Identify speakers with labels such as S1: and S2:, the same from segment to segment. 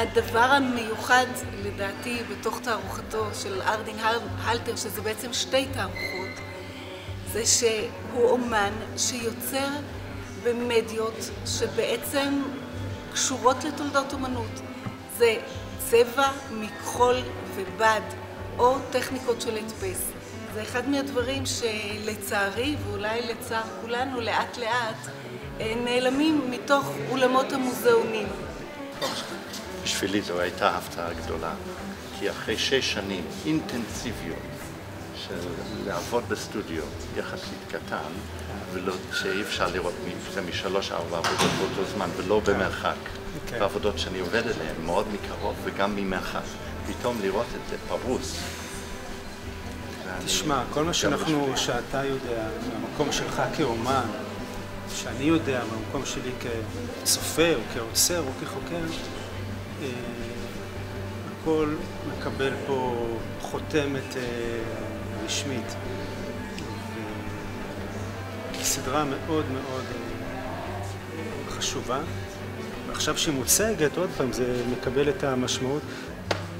S1: הדבר המיוחד לדעתי בתוך תערוכתו של ארדין הלטר, שזה בעצם שתי תערוכות, זה שהוא אומן שיוצר במדיות שבעצם קשורות לתולדות אומנות. זה צבע, מכחול ובד, או טכניקות של הדפס. זה אחד מהדברים שלצערי, ואולי לצער כולנו, לאט לאט נעלמים מתוך אולמות המוזיאונים.
S2: בשבילי זו הייתה הפתעה גדולה, כי אחרי שש שנים אינטנסיביות של לעבוד בסטודיו יחסית קטן, ולא, שאי אפשר לראות זה משלוש ארבע עבודות באותו זמן ולא במרחק. Okay. אוקיי. בעבודות שאני עובד עליהן, מאוד מקרוב וגם ממרחק. פתאום לראות את זה פרוס.
S3: תשמע, כל מה שאנחנו, שאתה יודע, מהמקום שלך כאומן, שאני יודע, מהמקום שלי כצופה או כאוצר או כחוקר, הכל מקבל פה חותמת אה, רשמית. סדרה מאוד מאוד אה, חשובה, ועכשיו שהיא מוצגת, עוד פעם, זה מקבל את המשמעות.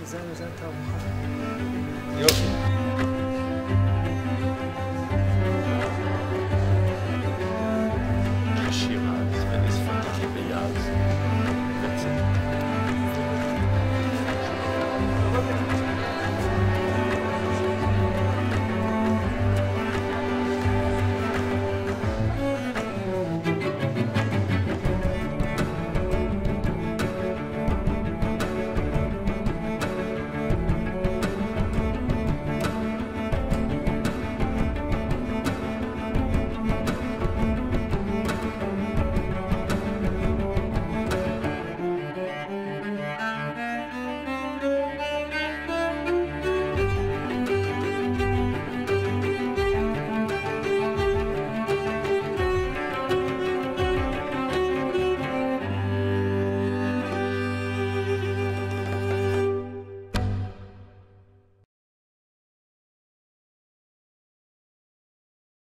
S3: זה, זה התערוכה.